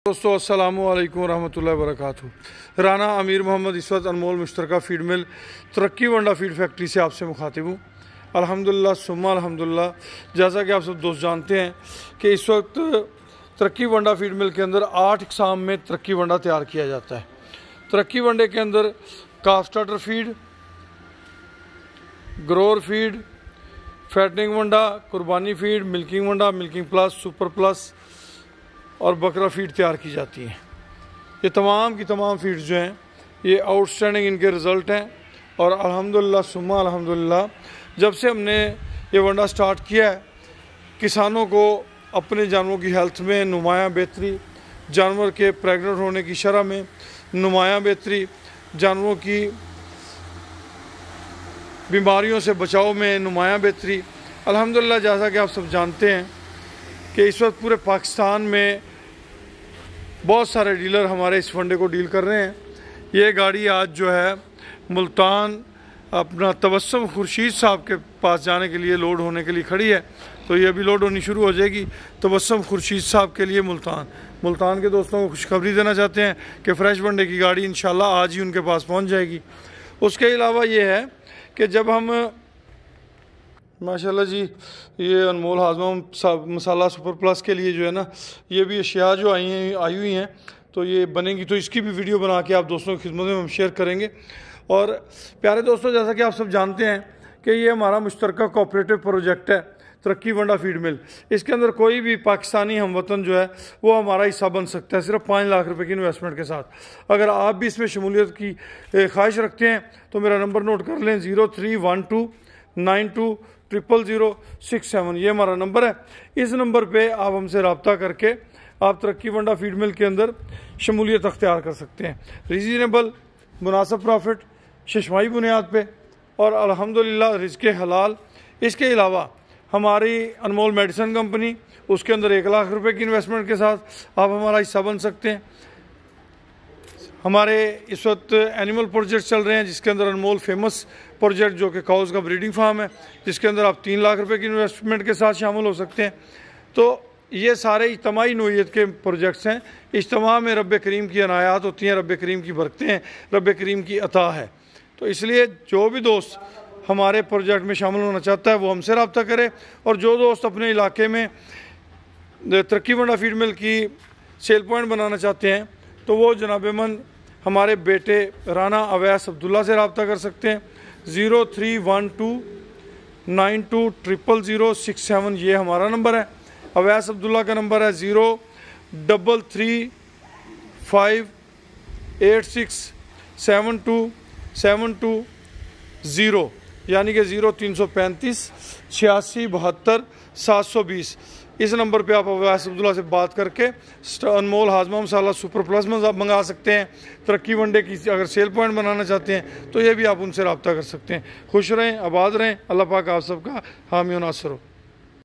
दोस्तों वालेकुम रहमतुल्लाहि वरकatuh राना अमीर मोहम्मद इस वक्त अनमोल मुश्तरका फ़ीड मिल, तरक्की वंडा फ़ीड फैक्ट्री से आपसे मुखातिब हूँ। अल्हम्दुलिल्लाह, सुम्मा अल्हम्दुलिल्लाह। जैसा कि आप सब दोस्त जानते हैं कि इस वक्त तरक्की वंडा फ़ीड मिल के अंदर आठ इकसाम में तरक्की वंडा तैयार किया जाता है। तरक्की वंडे के अंदर calf starter feed, grower feed, fattening वंडा, कुर्बानी फ़ीड, मिल्किंग वंडा, मिल्किंग प्लस, सुपर प्लस और बकरा फ़ीड तैयार की जाती हैं। ये तमाम की तमाम फ़ीड जो हैं, ये आउटस्टैंडिंग इनके रिज़ल्ट हैं। और अल्हम्दुलिल्लाह, सुम्मा अल्हम्दुलिल्लाह, जब से हमने ये वंडा स्टार्ट किया है, किसानों को अपने जानवरों की हेल्थ में नुमाया बेहतरी, जानवर के प्रेगनेंट होने की शरह में नुमाया बेहतरी, जानवरों की बीमारियों से बचाव में नुमाया बेहतरी। अल्हम्दुलिल्लाह, जैसा कि आप सब जानते हैं कि इस वक्त पूरे पाकिस्तान में बहुत सारे डीलर हमारे इस फंडे को डील कर रहे हैं। ये गाड़ी आज जो है, मुल्तान अपना तबस्सम खुर्शीद साहब के पास जाने के लिए लोड होने के लिए खड़ी है। तो ये अभी लोड होनी शुरू हो जाएगी। तबस्सम खुर्शीद साहब के लिए मुल्तान। मुल्तान के दोस्तों को खुशखबरी देना चाहते हैं कि फ्रेश वनडे की गाड़ी इन आज ही उनके पास पहुँच जाएगी। उसके अलावा ये है कि जब हम माशाल्लाह जी, ये अनमोल हाजमा मसाला सुपर प्लस के लिए जो है ना, ये भी अशिया जो आई हैं, आई हुई हैं तो ये बनेंगी तो इसकी भी वीडियो बना के आप दोस्तों की खिदमत में हम शेयर करेंगे। और प्यारे दोस्तों, जैसा कि आप सब जानते हैं कि ये हमारा मुश्तर कोऑपरेटिव प्रोजेक्ट है, तरक्की वंडा फ़ीड मिल। इसके अंदर कोई भी पाकिस्तानी हम वतन जो है, वो हमारा हिस्सा बन सकता है, सिर्फ़ पाँच लाख रुपए की इन्वेस्टमेंट के साथ। अगर आप भी इसमें शमूलियत की ख्वाहिश रखते हैं तो मेरा नंबर नोट कर लें, zero three one two nine two triple zero six seven ये हमारा नंबर है। इस नंबर पे आप हमसे रबता करके आप तरक्की वंडा फ़ीड मिल के अंदर शमूलियत अख्तियार कर सकते हैं। रीजनेबल, मुनासब प्रॉफिट शशमाही बुनियाद पे और अल्हम्दुलिल्लाह रिज्क हलाल। इसके अलावा हमारी अनमोल मेडिसन कंपनी, उसके अंदर एक लाख रुपए की इन्वेस्टमेंट के साथ आप हमारा हिस्सा बन सकते हैं। हमारे इस वक्त एनिमल प्रोजेक्ट चल रहे हैं, जिसके अंदर अनमोल फ़ेमस प्रोजेक्ट जो कि काउस का ब्रीडिंग फार्म है, जिसके अंदर आप तीन लाख रुपए की इन्वेस्टमेंट के साथ शामिल हो सकते हैं। तो ये सारे इज्तमाही नोयत के प्रोजेक्ट्स हैं। इज्तम में रब करीम की अनायात होती हैं रब करीम की बरकतें हैं रब करीम की अता है। तो इसलिए जो भी दोस्त हमारे प्रोजेक्ट में शामिल होना चाहता है, वो हमसे रबता करे और जो दोस्त अपने इलाके में तरक्की वंडा फ़ीड मिल की सेल पॉइंट बनाना चाहते हैं तो वो जनाब मंद हमारे बेटे राना अवैस अब्दुल्ला से रबता कर सकते हैं। Zero three one two nine two triple zero six seven ये हमारा नंबर है। अवैस अब्दुल्ला का नंबर है zero double three five eight six seven two seven two zero, यानी कि ज़ीरो तीन सौ पैंतीस, छियासी, बहत्तर, सात सौ बीस। इस नंबर पे आप अवैस अब्दुल्ला से बात करके अनमोल हाजमा मसाला सुपर प्लस में आप मंगा सकते हैं। तरक्की वनडे की अगर सेल पॉइंट बनाना चाहते हैं तो ये भी आप उनसे रबता कर सकते हैं। खुश रहें, आबाद रहें। अल्लाह पाक आप सबका हामी नासर हो